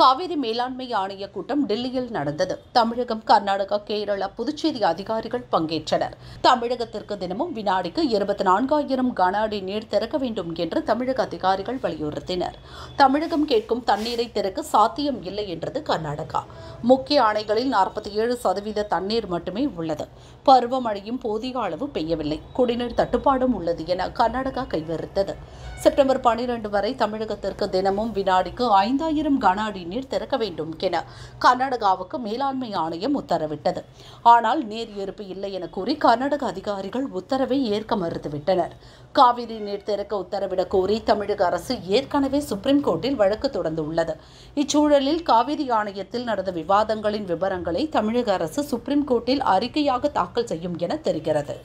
காவிரி மேலாண்மை ஆணைய கூட்டம் டெல்லியில் நடந்தது. தமிழகம் கர்நாடகா கேரளா புதுச்சேரி அதிகாரிகள் பங்கேற்றனர். தமிழகத்திற்கு தினமும் வினாடிக்கு இருபத்தி நான்காயிரம் கன அடி நீர் திறக்க வேண்டும் என்று தமிழக அதிகாரிகள் வலியுறுத்தினர். தமிழகம் கேட்கும் தண்ணீரை திறக்க சாத்தியம் இல்லை என்றது கர்நாடகா. முக்கிய அணைகளில் நாற்பத்தி ஏழு சதவீத தண்ணீர் மட்டுமே உள்ளது. பருவமழையும் போதிய அளவு பெய்யவில்லை. குடிநீர் தட்டுப்பாடும் உள்ளது என கர்நாடகா கைவரித்தது. செப்டம்பர் பனிரெண்டு வரை தமிழகத்திற்கு தினமும் வினாடிக்கு ஐந்தாயிரம் கன அடி நீர் திறக்க வேண்டும் என கர்நாடகாவுக்கு மேலாண்மை ஆணையம் உத்தரவிட்டது. ஆனால் நீர் இருப்பு இல்லை என கூறி கர்நாடக அதிகாரிகள் உத்தரவை ஏற்க மறுத்துவிட்டனர். காவிரி நீர் திறக்க உத்தரவிடக் கோரி தமிழக அரசு ஏற்கனவே சுப்ரீம் கோர்ட்டில் வழக்கு தொடர்ந்துள்ளது. இச்சூழலில் காவிரி ஆணையத்தில் நடந்த விவாதங்களின் விவரங்களை தமிழக அரசு சுப்ரீம் கோர்ட்டில் அறிக்கையாக தாக்கல் செய்யும் என தெரிகிறது.